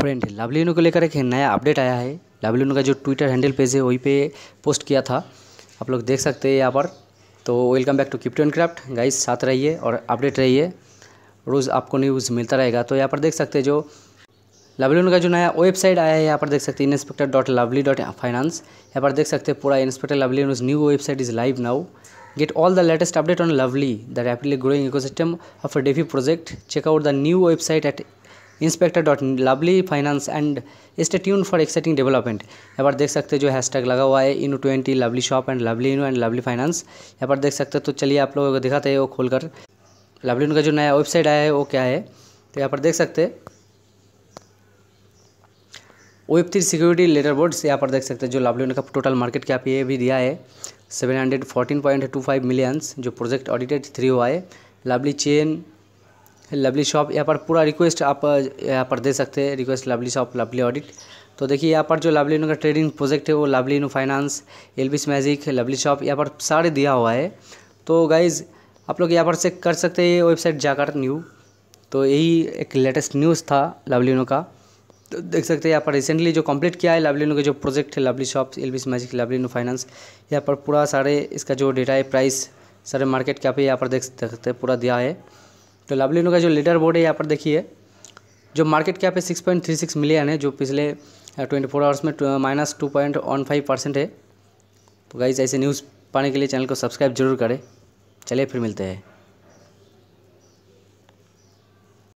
Friend लवलीनो को लेकर एक नया अपडेट आया है। लवलीनो का जो ट्विटर हैंडल पेज है वहीं पे पोस्ट किया था। आप लोग देख सकते हैं यहाँ पर। तो welcome back to crypto and craft guys साथ रहिए और अपडेट रहिए। रोज़ आपको न्यूज़ मिलता रहेगा। तो यहाँ पर देख सकते हैं जो लवलीनो का जो नया वेबसाइट आया है यहाँ पर देख सकते हैं inspector dot Lovely dot Finance यहाँ पर देख सकते हैं पूरा inspector Lovely news new website is live now Get all the latest update on Lovely, the rapidly of ecosystem of a DeFi the new website the new dot Lovely Finance and tuned for exciting development. यहाँ पर देख सकते हैं जो hashtag लगा हुआ है Inu twenty Lovely shop and Lovely Inu and Lovely Finance यहाँ पर देख सकते हैं तो चलिए आप लोगों को दिखाते हैं वो खोलकर। लवली इनू का जो नया वेबसाइट आया है, वो क्या है? तो यहाँ पर देख सकते web three security leaderboard यहाँ पर देख सकते हैं जो लवली का टोटल मार्केट कैप ये भी दिया है। Seven hundred fourteen point two five millions जो प्रोजेक्ट ऑडिटेड थ्री हुआ है। लवली चेन लवली शॉप, यहाँ पर पूरा रिक्वेस्ट आप यहाँ पर दे सकते हैं request lovely shop, lovely audit तो देखिए, यहाँ पर जो लवली का ट्रेडिंग प्रोजेक्ट है, वो लवली नो फाइनेंस एलबिस मैजिक लवली शॉप यहाँ पर सारे दिया हुआ है। तो गाइज़ आप लोग यहाँ पर चेक कर सकते हैं वेबसाइट जाकर न्यू तो यही एक लेटेस्ट न्यूज़ था लवलीनो का। तो देख सकते हैं, यहाँ पर रिसेंटली जो कंप्लीट किया है लवलीनो का जो प्रोजेक्ट है, लवली शॉप एलबिस मैजिक लवलीनो फाइनेंस यहाँ पर पूरा सारे इसका जो डेटा है प्राइस सारे मार्केट क्या पे यहाँ पर देख सकते हैं, पूरा दिया है। तो लवलिनो का जो लीडर बोर्ड है यहाँ पर देखिए, जो मार्केट कैप है six point three six million है, जो पिछले ट्वेंटी फोर आवर्स में minus two point one five percent है। तो गाइज़ ऐसे न्यूज़ पाने के लिए चैनल को सब्सक्राइब ज़रूर करें। चलिए फिर मिलते हैं।